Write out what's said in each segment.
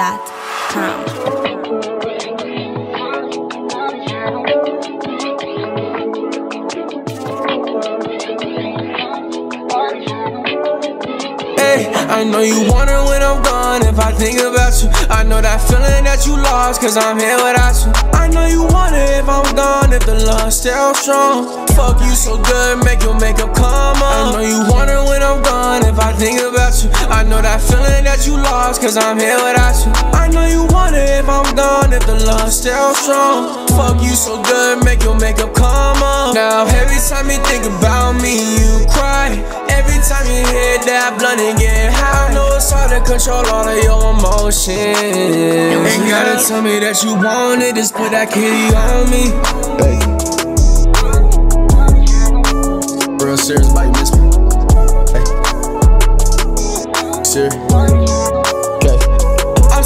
gmail.com. I know you wonder when I'm gone if I think about you. I know that feeling that you lost, cause I'm here without you. I know you wonder if I'm gone if the love still strong. Fuck you so good, make your makeup come on. I know you wonder when I'm you. I know that feeling that you lost, cause I'm here without you. I know you wonder if I'm gone, if the love still strong. Fuck you so good, make your makeup come up. Now, every time you think about me, you cry. Every time you hear that blunt and get high, I know it's hard to control all of your emotions. Ain't gotta tell me that you want it, just put that kitty on me. I'm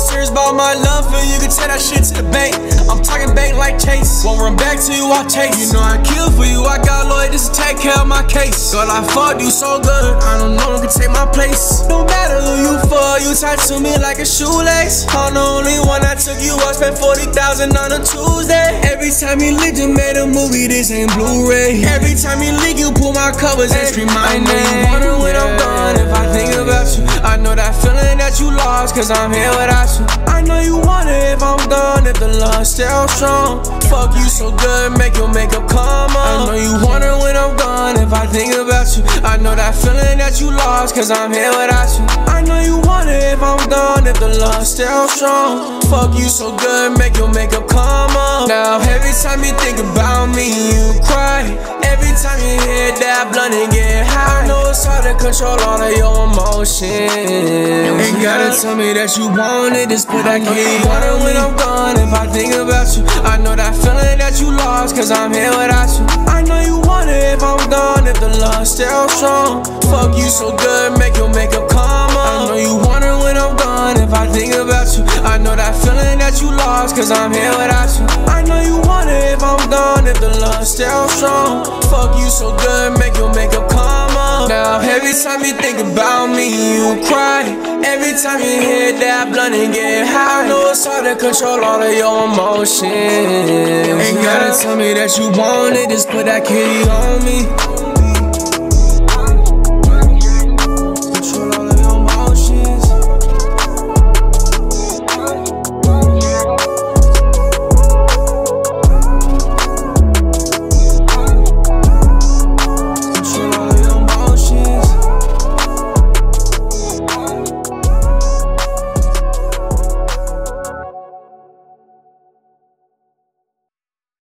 serious about my love for you, can tell that shit to the bank. I'm talking bank like Chase. Won't run back to you, I'll chase. You know I kill for you, I got lawyers to take care of my case. Girl, I fucked you so good, I don't know who can take my place. No matter who you for, you tied to me like a shoelace. I'm the only one that took you I spent 40,000 on a Tuesday. Every time you leak, you made a movie, this ain't Blu-ray. Every time you leak, you pull my covers and scream my name. Wonder when I'm gone if I think you lost, cause I'm here without you. I know you wonder if I'm gone, if the love still strong. Fuck you so good, make your makeup come up. I know you wonder when I'm gone, if I think about you. I know that feeling that you lost, cause I'm here without you. I know you wonder if I'm gone, if the love still strong. Fuck you so good, make your makeup come up. Now, every time you think about me, you cry. Every time you hear that blunt and get high, I know it's hard to control all of your emotions. Gotta tell me that you want it, just put that key on when I'm gone. If I think about you, I know that feeling that you lost, cause I'm here without you. I know you want it if I'm gone, if the love still strong. Fuck you so good, make your makeup come up. I know you wonder when I'm gone, if I think about you. I know that feeling that you lost, cause I'm here without you. I know you want it if I'm gone, if the love still strong. Fuck you so good, make your makeup come up. Now, every time you think about me, you cry. Time you hit that blunt and get high, I know it's hard to control all of your emotions. Ain't gotta tell me that you want it, just put that kitty on me.